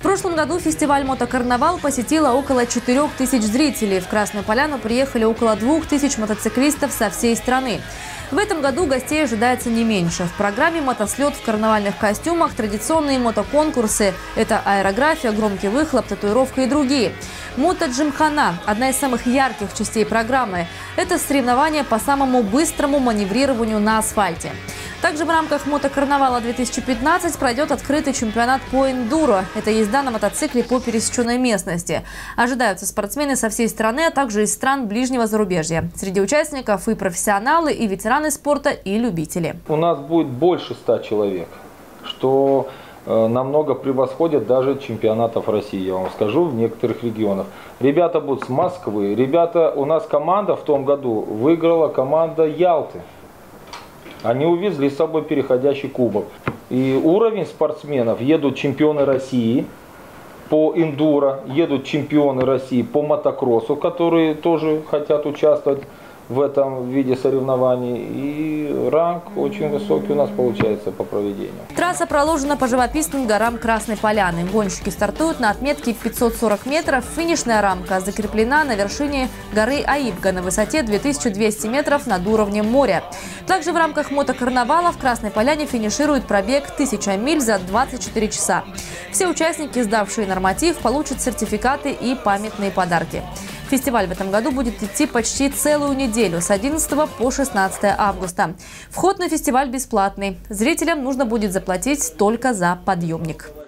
В прошлом году фестиваль «Мотокарнавал» посетило около 4 тысяч зрителей. В Красную Поляну приехали около 2 тысяч мотоциклистов со всей страны. В этом году гостей ожидается не меньше. В программе мотослет в карнавальных костюмах, традиционные мотоконкурсы – это аэрография, громкий выхлоп, татуировка и другие. Мото-джимхана – одна из самых ярких частей программы. Это соревнование по самому быстрому маневрированию на асфальте. Также в рамках мотокарнавала 2015 пройдет открытый чемпионат по эндуро. Это езда на мотоцикле по пересеченной местности. Ожидаются спортсмены со всей страны, а также из стран ближнего зарубежья. Среди участников и профессионалы, и ветераны спорта, и любители. У нас будет больше ста человек, что э, намного превосходит даже чемпионатов России, я вам скажу, в некоторых регионах. Ребята будут с Москвы. Ребята, у нас команда в том году выиграла команда Ялты. Они увезли с собой переходящий кубок. И уровень спортсменов, едут чемпионы России по эндуро, едут чемпионы России по мотокроссу, которые тоже хотят участвовать в этом виде соревнований. И ранг очень высокий у нас получается по проведению. Трасса проложена по живописным горам Красной Поляны. Гонщики стартуют на отметке 540 метров. Финишная рамка закреплена на вершине горы Аибга на высоте 2200 метров над уровнем моря. Также в рамках мотокарнавала в Красной Поляне финиширует пробег 1000 миль за 24 часа. Все участники, сдавшие норматив, получат сертификаты и памятные подарки. Фестиваль в этом году будет идти почти целую неделю, с 11 по 16 августа. Вход на фестиваль бесплатный. Зрителям нужно будет заплатить только за подъемник.